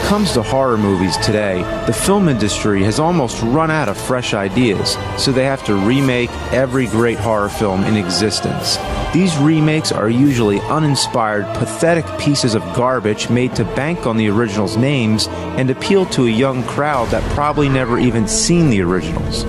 it comes to horror movies today, the film industry has almost run out of fresh ideas, so they have to remake every great horror film in existence. These remakes are usually uninspired, pathetic pieces of garbage made to bank on the original's names and appeal to a young crowd that probably never even seen the originals.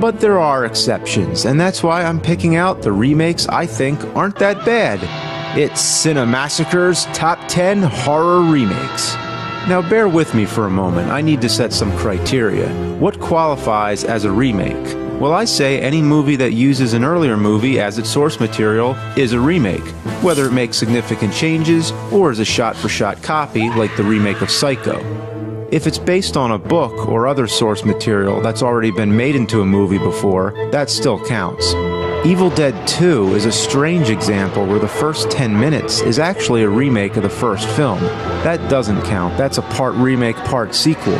But there are exceptions, and that's why I'm picking out the remakes I think aren't that bad. It's Cinemassacre's Top 10 Horror Remakes. Now, bear with me for a moment. I need to set some criteria. What qualifies as a remake? Well, I say any movie that uses an earlier movie as its source material is a remake, whether it makes significant changes or is a shot for shot copy like the remake of Psycho. If it's based on a book or other source material that's already been made into a movie before, that still counts. Evil Dead 2 is a strange example where the first 10 minutes is actually a remake of the first film. That doesn't count, that's a part remake, part sequel.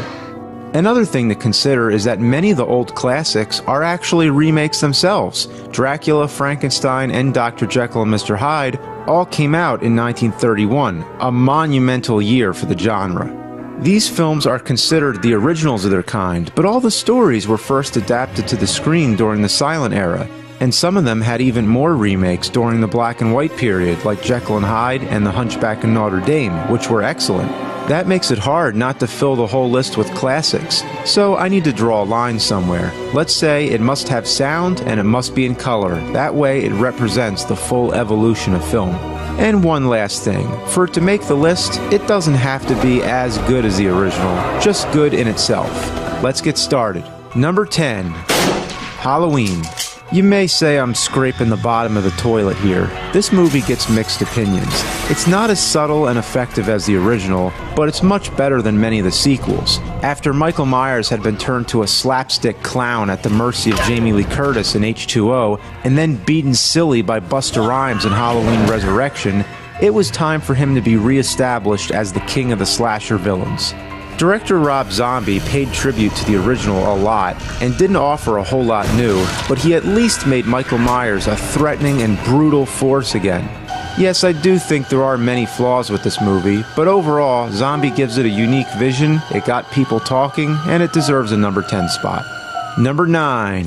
Another thing to consider is that many of the old classics are actually remakes themselves. Dracula, Frankenstein, and Dr. Jekyll and Mr. Hyde all came out in 1931, a monumental year for the genre. These films are considered the originals of their kind, but all the stories were first adapted to the screen during the silent era, and some of them had even more remakes during the black and white period, like Jekyll and Hyde and The Hunchback of Notre Dame, which were excellent. That makes it hard not to fill the whole list with classics, so I need to draw a line somewhere. Let's say it must have sound and it must be in color. That way it represents the full evolution of film. And one last thing for it to make the list, it doesn't have to be as good as the original, just good in itself. Let's get started. Number 10 Halloween. You may say I'm scraping the bottom of the toilet here. This movie gets mixed opinions. It's not as subtle and effective as the original, but it's much better than many of the sequels. After Michael Myers had been turned to a slapstick clown at the mercy of Jamie Lee Curtis in H2O, and then beaten silly by Busta Rhymes in Halloween Resurrection, it was time for him to be reestablished as the king of the slasher villains. Director Rob Zombie paid tribute to the original a lot and didn't offer a whole lot new, but he at least made Michael Myers a threatening and brutal force again. Yes, I do think there are many flaws with this movie, but overall, Zombie gives it a unique vision, it got people talking, and it deserves a number 10 spot. Number 9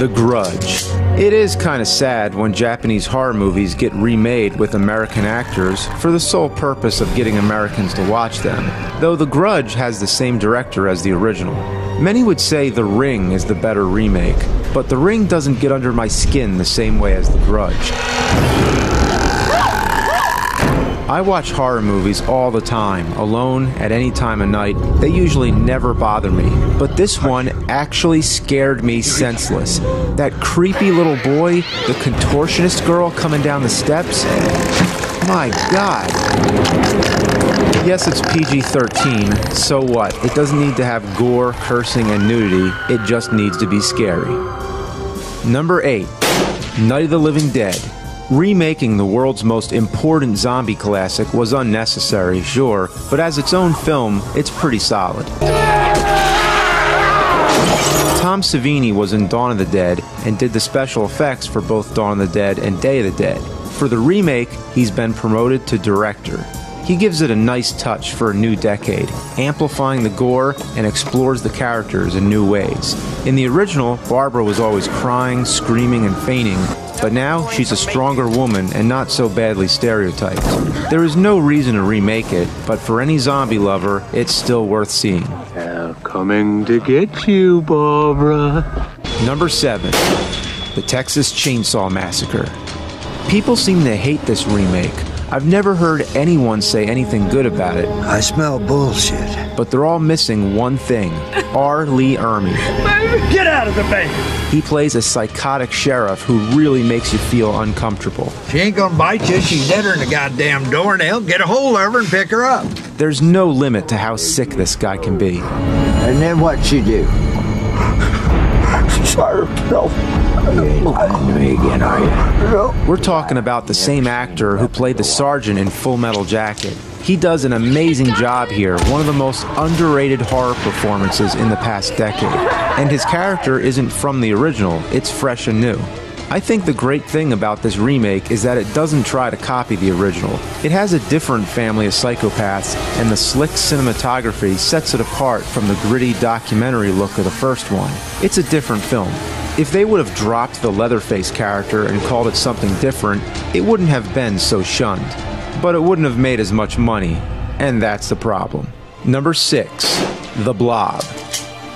The Grudge. It is kind of sad when Japanese horror movies get remade with American actors for the sole purpose of getting Americans to watch them, though The Grudge has the same director as the original. Many would say The Ring is the better remake, but The Ring doesn't get under my skin the same way as The Grudge. I watch horror movies all the time, alone, at any time of night. They usually never bother me. But this one actually scared me senseless. That creepy little boy, the contortionist girl coming down the steps. My god. Yes, it's PG 13, so what? It doesn't need to have gore, cursing, and nudity, it just needs to be scary. Number 8 Night of the Living Dead. Remaking the world's most important zombie classic was unnecessary, sure, but as its own film, it's pretty solid. Tom Savini was in Dawn of the Dead and did the special effects for both Dawn of the Dead and Day of the Dead. For the remake, he's been promoted to director. He gives it a nice touch for a new decade, amplifying the gore and explores the characters in new ways. In the original, Barbara was always crying, screaming, and fainting, but now she's a stronger woman and not so badly stereotyped. There is no reason to remake it, but for any zombie lover, it's still worth seeing. They're coming to get you, Barbara. Number 7 The Texas Chainsaw Massacre. People seem to hate this remake. I've never heard anyone say anything good about it, I smell bullshit. but they're all missing one thing R. Lee Ermey. Get out of the van! He plays a psychotic sheriff who really makes you feel uncomfortable. She ain't gonna bite you. She's dead her in the goddamn doornail. Get a hold of her and pick her up. There's no limit to how sick this guy can be. And then what she do? We're talking about the same actor who played the sergeant in Full Metal Jacket. He does an amazing job here, one of the most underrated horror performances in the past decade. And his character isn't from the original, it's fresh and new. I think the great thing about this remake is that it doesn't try to copy the original. It has a different family of psychopaths, and the slick cinematography sets it apart from the gritty documentary look of the first one. It's a different film. If they would have dropped the Leatherface character and called it something different, it wouldn't have been so shunned. But it wouldn't have made as much money, and that's the problem. Number 6. The Blob.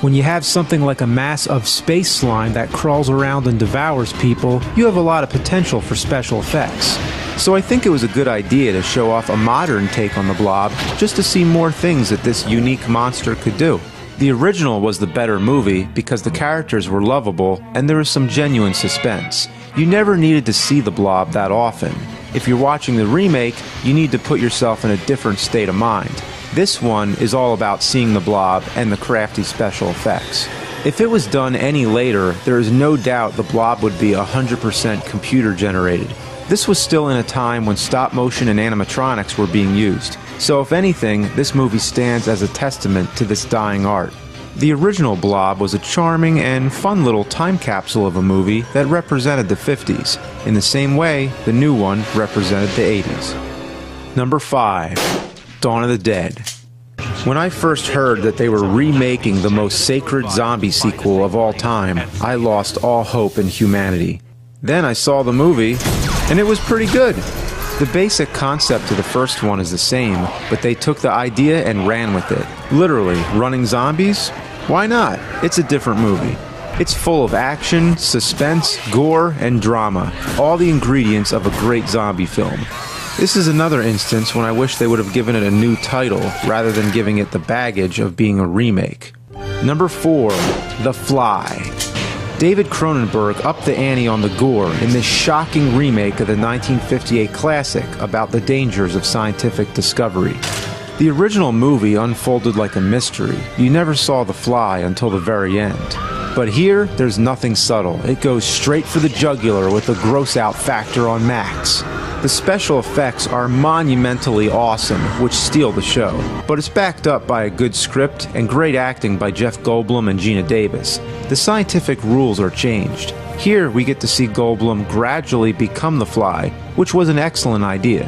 When you have something like a mass of space slime that crawls around and devours people, you have a lot of potential for special effects. So I think it was a good idea to show off a modern take on the blob just to see more things that this unique monster could do. The original was the better movie because the characters were lovable and there was some genuine suspense. You never needed to see the blob that often. If you're watching the remake, you need to put yourself in a different state of mind. This one is all about seeing the blob and the crafty special effects. If it was done any later, there is no doubt the blob would be 100% computer generated. This was still in a time when stop motion and animatronics were being used, so if anything, this movie stands as a testament to this dying art. The original Blob was a charming and fun little time capsule of a movie that represented the 50s, in the same way the new one represented the 80s. Number 5 Dawn of the Dead. When I first heard that they were remaking the most sacred zombie sequel of all time, I lost all hope in humanity. Then I saw the movie, and it was pretty good. The basic concept of the first one is the same, but they took the idea and ran with it. Literally, running zombies? Why not? It's a different movie. It's full of action, suspense, gore, and drama, all the ingredients of a great zombie film. This is another instance when I wish they would have given it a new title rather than giving it the baggage of being a remake. Number 4 The Fly. David Cronenberg upped the ante on the gore in this shocking remake of the 1958 classic about the dangers of scientific discovery. The original movie unfolded like a mystery. You never saw the fly until the very end. But here, there's nothing subtle. It goes straight for the jugular with a gross out factor on max. The special effects are monumentally awesome, which steal the show, but it's backed up by a good script and great acting by Jeff Goldblum and Gina Davis. The scientific rules are changed. Here, we get to see Goldblum gradually become the fly, which was an excellent idea.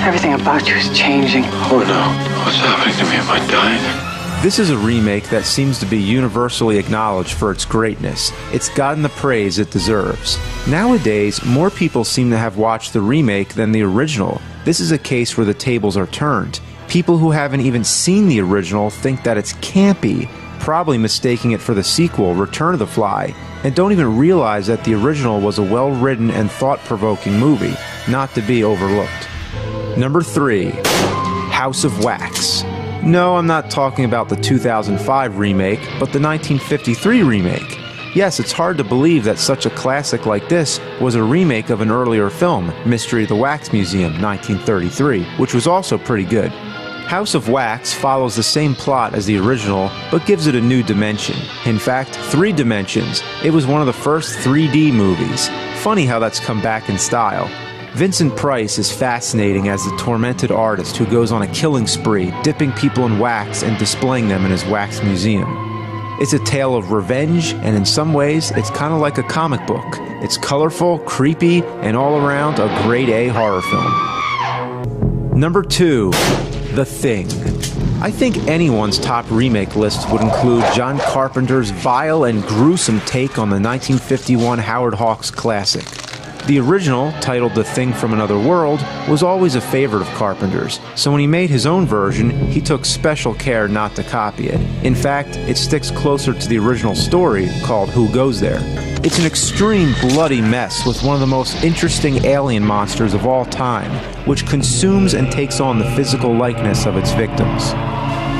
Everything about you is changing. Oh no, what's happening to me? Am I dying? This is a remake that seems to be universally acknowledged for its greatness. It's gotten the praise it deserves. Nowadays, more people seem to have watched the remake than the original. This is a case where the tables are turned. People who haven't even seen the original think that it's campy, probably mistaking it for the sequel, Return of the Fly, and don't even realize that the original was a well written and thought provoking movie, not to be overlooked. Number 3 House of Wax. No, I'm not talking about the 2005 remake, but the 1953 remake. Yes, it's hard to believe that such a classic like this was a remake of an earlier film, Mystery of the Wax Museum, 1933, which was also pretty good. House of Wax follows the same plot as the original, but gives it a new dimension. In fact, three dimensions. It was one of the first 3D movies. Funny how that's come back in style. Vincent Price is fascinating as the tormented artist who goes on a killing spree, dipping people in wax and displaying them in his wax museum. It's a tale of revenge, and in some ways, it's kind of like a comic book. It's colorful, creepy, and all around a grade A horror film. Number 2 The Thing. I think anyone's top remake list would include John Carpenter's vile and gruesome take on the 1951 Howard Hawks classic. The original, titled The Thing from Another World, was always a favorite of Carpenter's, so when he made his own version, he took special care not to copy it. In fact, it sticks closer to the original story, called Who Goes There. It's an extreme bloody mess with one of the most interesting alien monsters of all time, which consumes and takes on the physical likeness of its victims.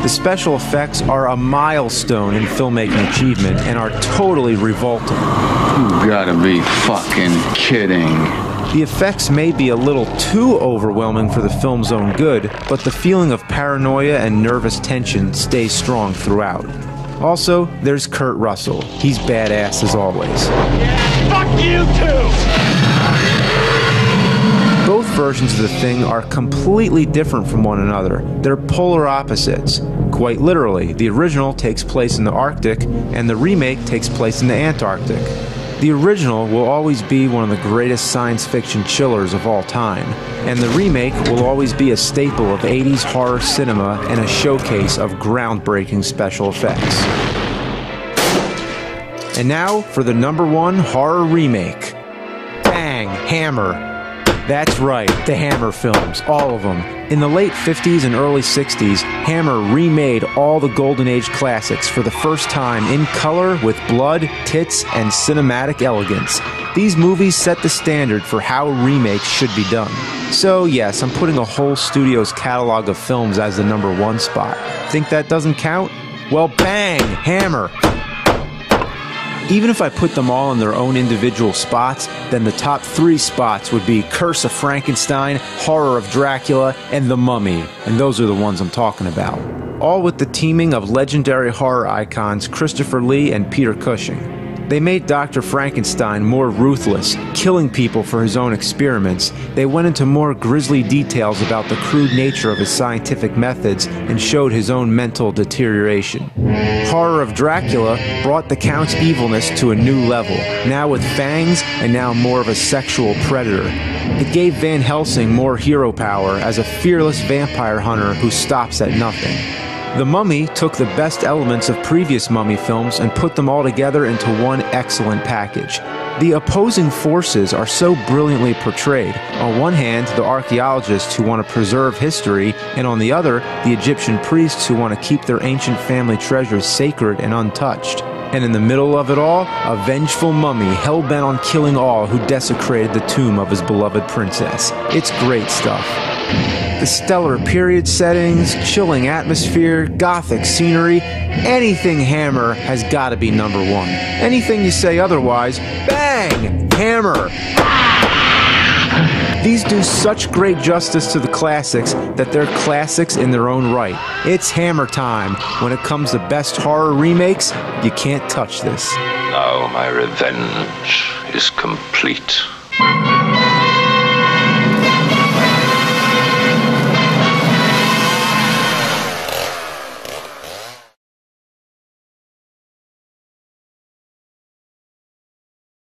The special effects are a milestone in filmmaking achievement and are totally revolting. You gotta be fucking kidding. The effects may be a little too overwhelming for the film's own good, but the feeling of paranoia and nervous tension stays strong throughout. Also, there's Kurt Russell. He's badass as always. Yeah, Fuck you too! Versions of the thing are completely different from one another. They're polar opposites. Quite literally, the original takes place in the Arctic and the remake takes place in the Antarctic. The original will always be one of the greatest science fiction chillers of all time, and the remake will always be a staple of 80s horror cinema and a showcase of groundbreaking special effects. And now for the number one horror remake Bang! Hammer. That's right, the Hammer films, all of them. In the late 50s and early 60s, Hammer remade all the Golden Age classics for the first time in color with blood, tits, and cinematic elegance. These movies set the standard for how remakes should be done. So, yes, I'm putting a whole studio's catalog of films as the number one spot. Think that doesn't count? Well, bang! Hammer! Even if I put them all in their own individual spots, then the top three spots would be Curse of Frankenstein, Horror of Dracula, and The Mummy. And those are the ones I'm talking about. All with the teaming of legendary horror icons Christopher Lee and Peter Cushing. They made Dr. Frankenstein more ruthless, killing people for his own experiments. They went into more grisly details about the crude nature of his scientific methods and showed his own mental deterioration. Horror of Dracula brought the Count's evilness to a new level, now with fangs and now more of a sexual predator. It gave Van Helsing more hero power as a fearless vampire hunter who stops at nothing. The Mummy took the best elements of previous Mummy films and put them all together into one excellent package. The opposing forces are so brilliantly portrayed. On one hand, the archaeologists who want to preserve history, and on the other, the Egyptian priests who want to keep their ancient family treasures sacred and untouched. And in the middle of it all, a vengeful mummy hell bent on killing all who desecrated the tomb of his beloved princess. It's great stuff. The stellar period settings, chilling atmosphere, gothic scenery, anything Hammer has got to be number one. Anything you say otherwise, bang! Hammer! These do such great justice to the classics that they're classics in their own right. It's Hammer time. When it comes to best horror remakes, you can't touch this. Now my revenge is complete.